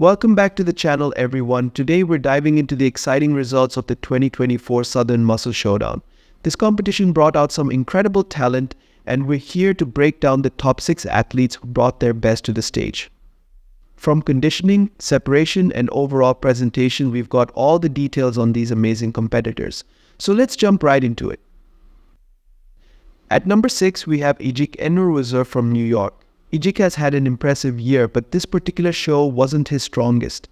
Welcome back to the channel everyone. Today we're diving into the exciting results of the 2024 Southern Muscle Showdown. This competition brought out some incredible talent and we're here to break down the top 6 athletes who brought their best to the stage. From conditioning, separation and overall presentation, we've got all the details on these amazing competitors. So let's jump right into it. At number 6, we have Ejike Enwereuzor from New York. Ejike has had an impressive year, but this particular show wasn't his strongest.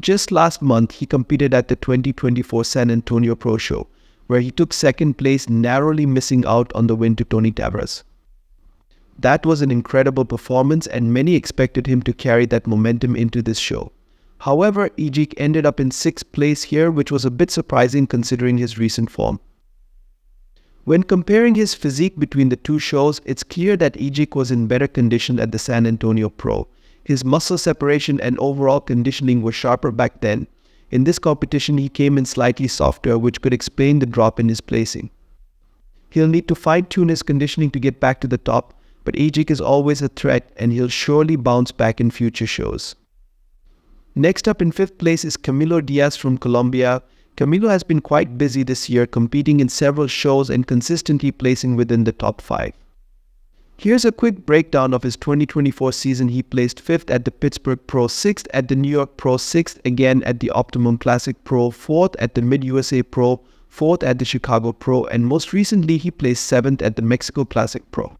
Just last month, he competed at the 2024 San Antonio Pro Show, where he took second place, narrowly missing out on the win to Tony Tavares. That was an incredible performance, and many expected him to carry that momentum into this show. However, Ejike ended up in sixth place here, which was a bit surprising considering his recent form. When comparing his physique between the two shows, it's clear that Ejike was in better condition at the San Antonio Pro. His muscle separation and overall conditioning were sharper back then. In this competition, he came in slightly softer, which could explain the drop in his placing. He'll need to fine-tune his conditioning to get back to the top, but Ejike is always a threat and he'll surely bounce back in future shows. Next up in fifth place is Camilo Diaz from Colombia, Camilo has been quite busy this year, competing in several shows and consistently placing within the top 5. Here's a quick breakdown of his 2024 season. He placed 5th at the Pittsburgh Pro, 6th at the New York Pro, 6th again at the Optimum Classic Pro, 4th at the Mid USA Pro, 4th at the Chicago Pro, and most recently he placed 7th at the Mexico Classic Pro.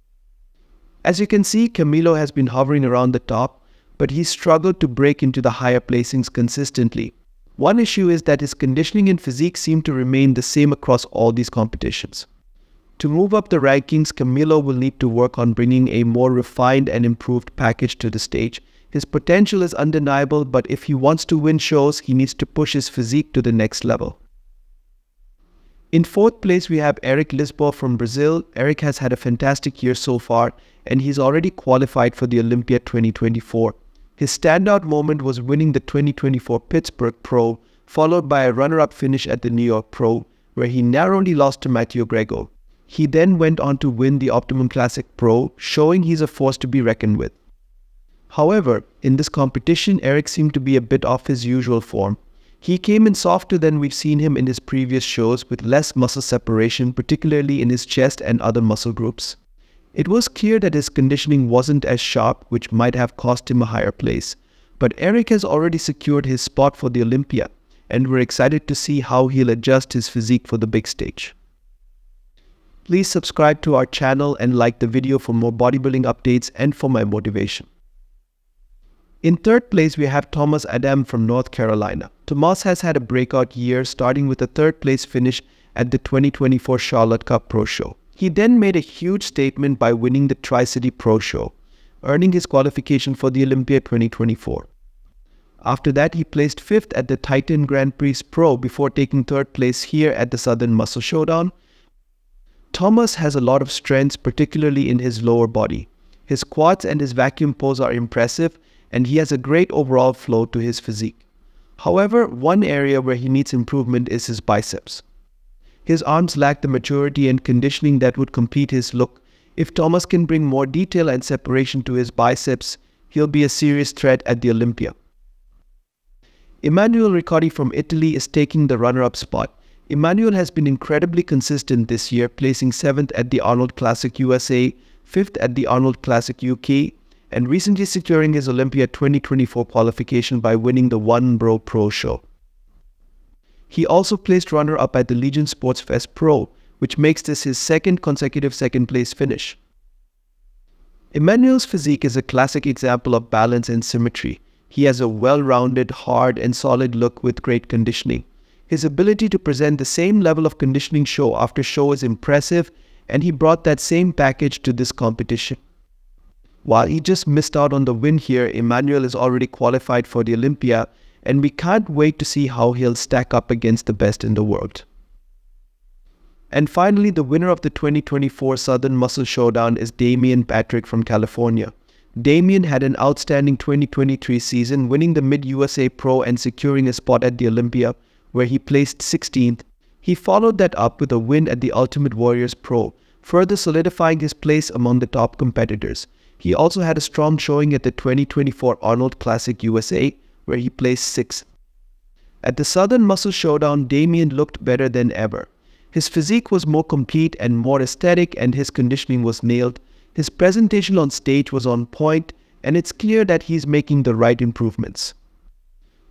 As you can see, Camilo has been hovering around the top, but he struggled to break into the higher placings consistently. One issue is that his conditioning and physique seem to remain the same across all these competitions. To move up the rankings, Camilo will need to work on bringing a more refined and improved package to the stage. His potential is undeniable, but if he wants to win shows, he needs to push his physique to the next level. In fourth place, we have Eric Lisboa from Brazil. Eric has had a fantastic year so far, and he's already qualified for the Olympia 2024. His standout moment was winning the 2024 Pittsburgh Pro, followed by a runner-up finish at the New York Pro, where he narrowly lost to Matteo Grego. He then went on to win the Optimum Classic Pro, showing he's a force to be reckoned with. However, in this competition, Eric seemed to be a bit off his usual form. He came in softer than we've seen him in his previous shows with less muscle separation, particularly in his chest and other muscle groups. It was clear that his conditioning wasn't as sharp, which might have cost him a higher place. But Eric has already secured his spot for the Olympia, and we're excited to see how he'll adjust his physique for the big stage. Please subscribe to our channel and like the video for more bodybuilding updates and for my motivation. In third place, we have Thomas Adam from North Carolina. Thomas has had a breakout year, starting with a third place finish at the 2024 Charlotte Cup Pro Show. He then made a huge statement by winning the Tri-City Pro Show, earning his qualification for the Olympia 2024. After that, he placed fifth at the Titan Grand Prix Pro before taking third place here at the Southern Muscle Showdown. Thomas has a lot of strengths, particularly in his lower body. His quads and his vacuum pose are impressive, and he has a great overall flow to his physique. However, one area where he needs improvement is his biceps. His arms lack the maturity and conditioning that would complete his look. If Thomas can bring more detail and separation to his biceps, he'll be a serious threat at the Olympia. Emmanuel Ricciotti from Italy is taking the runner-up spot. Emmanuel has been incredibly consistent this year, placing 7th at the Arnold Classic USA, 5th at the Arnold Classic UK, and recently securing his Olympia 2024 qualification by winning the One Bro Pro Show. He also placed runner-up at the Legion Sports Fest Pro, which makes this his second consecutive second-place finish. Emmanuel's physique is a classic example of balance and symmetry. He has a well-rounded, hard and solid look with great conditioning. His ability to present the same level of conditioning show after show is impressive and he brought that same package to this competition. While he just missed out on the win here, Emmanuel is already qualified for the Olympia and we can't wait to see how he'll stack up against the best in the world. And finally, the winner of the 2024 Southern Muscle Showdown is Damien Patrick from California. Damien had an outstanding 2023 season, winning the Mid USA Pro and securing a spot at the Olympia, where he placed 16th. He followed that up with a win at the Ultimate Warriors Pro, further solidifying his place among the top competitors. He also had a strong showing at the 2024 Arnold Classic USA, where he placed sixth. At the Southern Muscle Showdown, Damien looked better than ever. His physique was more complete and more aesthetic, and his conditioning was nailed. His presentation on stage was on point, and it's clear that he's making the right improvements.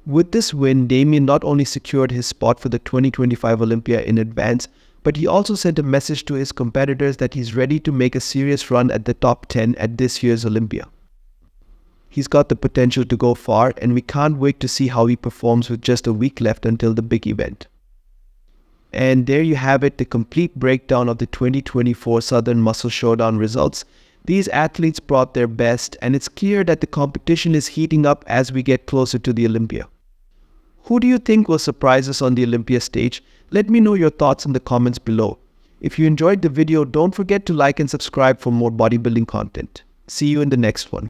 With this win, Damien not only secured his spot for the 2025 Olympia in advance, but he also sent a message to his competitors that he's ready to make a serious run at the top 10 at this year's Olympia. He's got the potential to go far, and we can't wait to see how he performs with just a week left until the big event. And there you have it, the complete breakdown of the 2024 Southern Muscle Showdown results. These athletes brought their best, and it's clear that the competition is heating up as we get closer to the Olympia. Who do you think will surprise us on the Olympia stage? Let me know your thoughts in the comments below. If you enjoyed the video, don't forget to like and subscribe for more bodybuilding content. See you in the next one.